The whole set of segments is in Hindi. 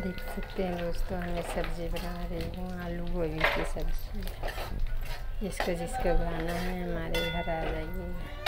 देख सकते हैं दोस्तों, हमें सब्ज़ी बना रही हूँ, आलू गोभी की सब्ज़ी। जिसको जिसको बनाना है, हमारे घर आ जाइए।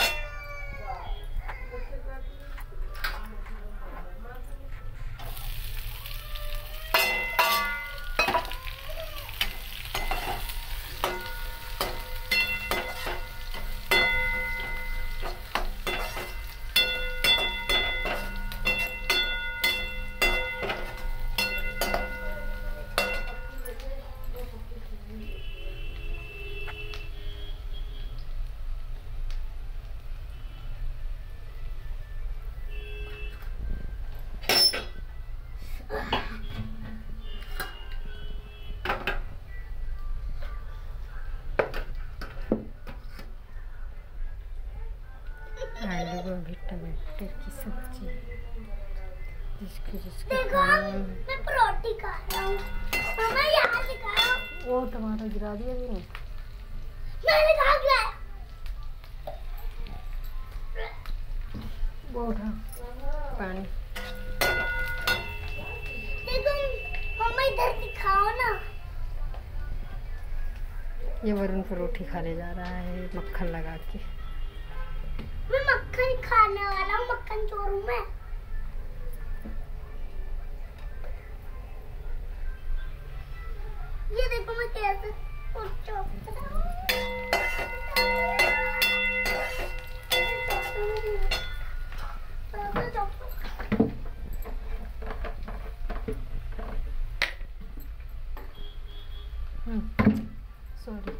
आलू गोभी टमाटर की सब्ज़ी। जिसको जिसको देखो खाना मैं परोठी खा रहा मम्मा यहाँ से खा रहा वो टमाटर गिरा दिया मैंने। वो उठा पानी। देखो मम्मा इधर दिखाओ ना। ये वरुण परोठी खाने जा रहा है मक्खन लगा के। मैं मक्खन खाने वाला हूँ मक्खन चोरू मैं। ये देखो मैं कैसे सॉरी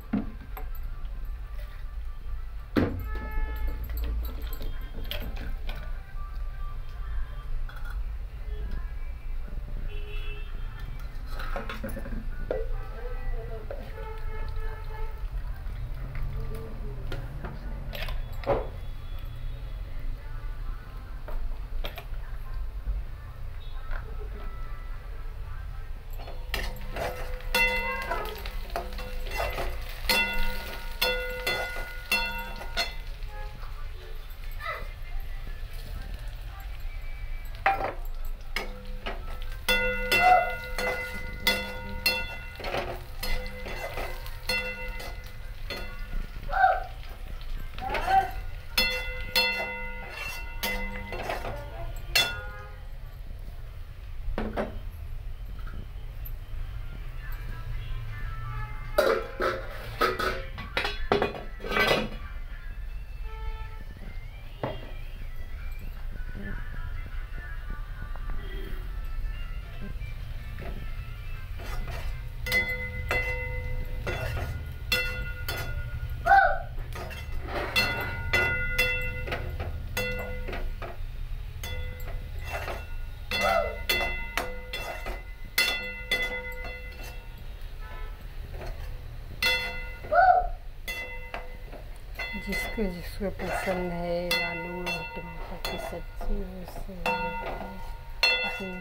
जिसको जिसको पसंद है आलू और टमाटर की सब्ज़ी उसे अपने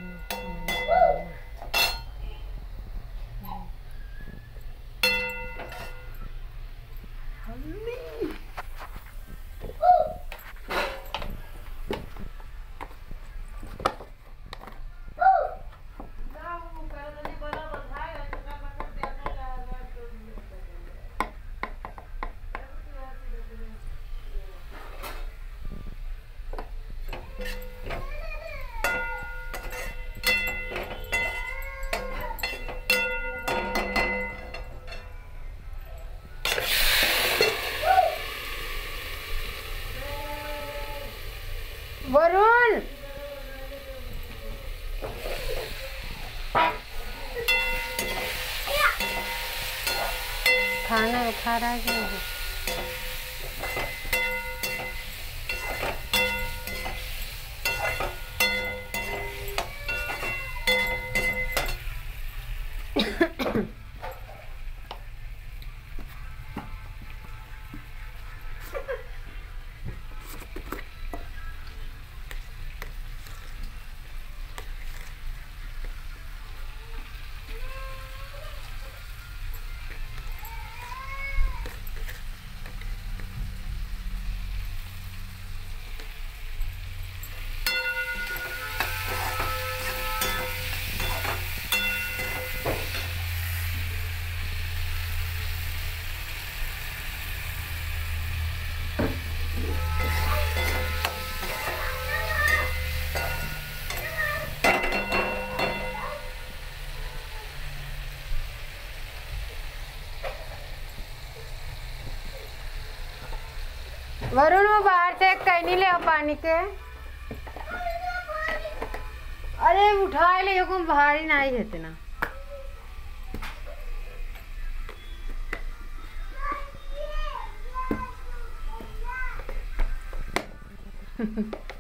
खाना खा रहा है वरुण, वो बाहर से नहीं ले पानी के। अरे, उठा ले बाहर ही नहीं है इतना। बेसी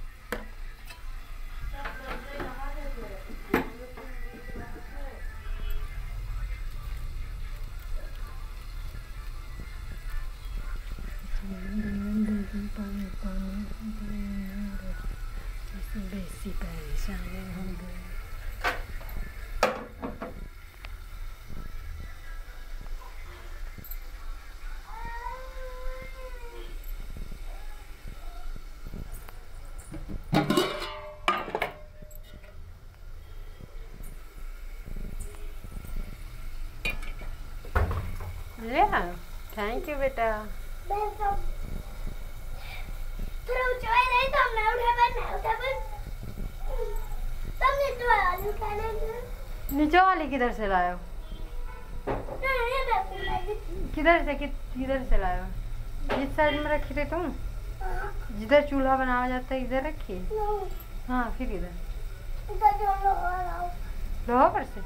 ले थैंक यू बेटा नहीं तो खाने नीचे वाली किधर से पूरा किधर से किधर से लायो जिस साइड में रखी थी तुम? जिधर चूल्हा बनाया जाता है इधर रखी? हाँ। फिर इधर। हूँ। लोहा पर से?